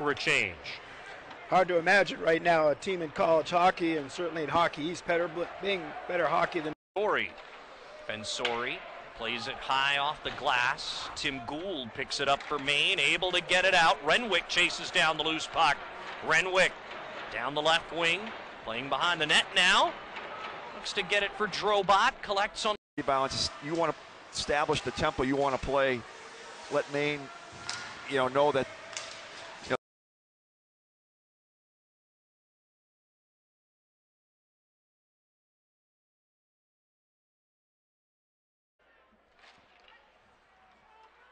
for a change. Hard to imagine right now a team in college hockey and certainly in Hockey East better being better hockey than Sori. Fensori plays it high off the glass. Tim Gould picks it up for Maine, able to get it out. Renwick chases down the loose puck. Renwick down the left wing, playing behind the net now. Looks to get it for Drobot, collects on balance. You want to establish the tempo you want to play. Let Maine, you know, know that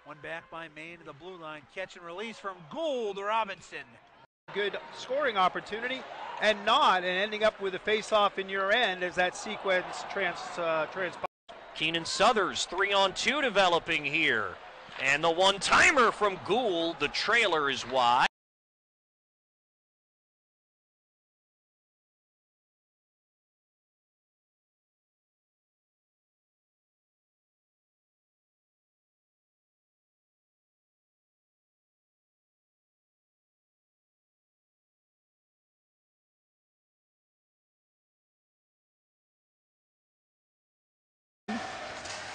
One back by Maine to the blue line. Catch and release from Gould Robinson. good scoring opportunity and not, and ending up with a face-off in your end as that sequence trans uh, transpires. Keenan Southers, three on two developing here. And the one timer from Gould, the trailer is wide.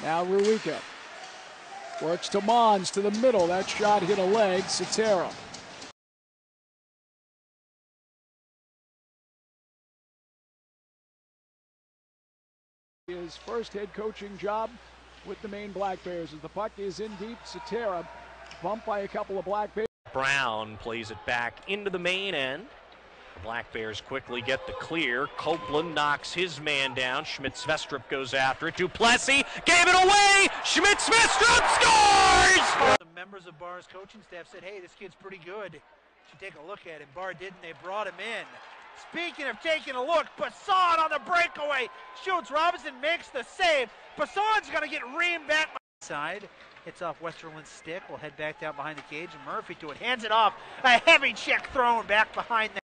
Now Ruika works to Mons to the middle. That shot hit a leg. Cetera. His first head coaching job with the Maine Black Bears as the puck is in deep. Cetera bumped by a couple of Black Bears. Brown plays it back into the Maine end. The Black Bears quickly get the clear. Copeland knocks his man down. Schmidt Svestrup goes after it. Duplessis gave it away. Schmidt Svestrup scores! The members of Barr's coaching staff said, hey, this kid's pretty good. Should take a look at him. Barr didn't. They brought him in. Speaking of taking a look, Passan on the breakaway. Shoots. Robinson makes the save. Passan's going to get reamed back. Side. Hits off Westerland's stick. We'll head back down behind the cage. Murphy to it. Hands it off. A heavy check thrown back behind that.